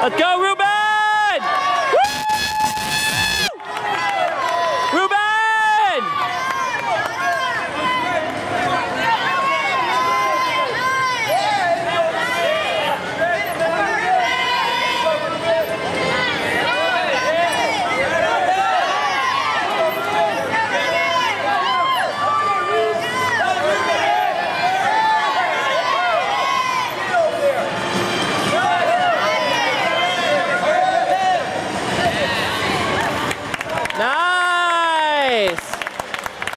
Let's go, Ruben!